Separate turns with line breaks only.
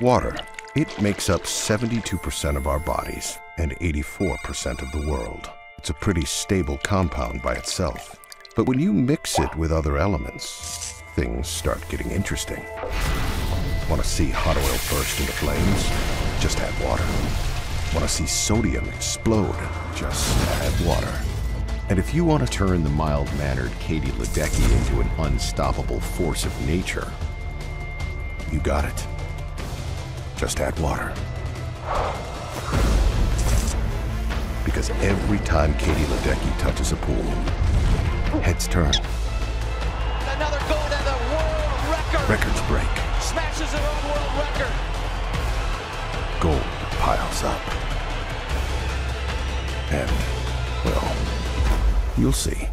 Water. It makes up 72% of our bodies and 84% of the world. It's a pretty stable compound by itself. But when you mix it with other elements, things start getting interesting. Want to see hot oil burst into flames? Just add water. Want to see sodium explode? Just add water. And if you want to turn the mild-mannered Katie Ledecky into an unstoppable force of nature, you got it. Just add water. Because every time Katie Ledecky touches a pool, heads turn,
Another gold and a world record.
records break,
Smashes her own world record.
gold piles up. And, well, you'll see.